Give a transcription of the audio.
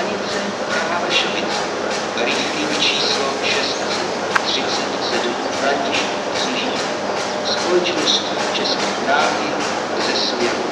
stanice Krávašovic, briefing číslo 637 František Křížík, společnost České dráhy ze svěru.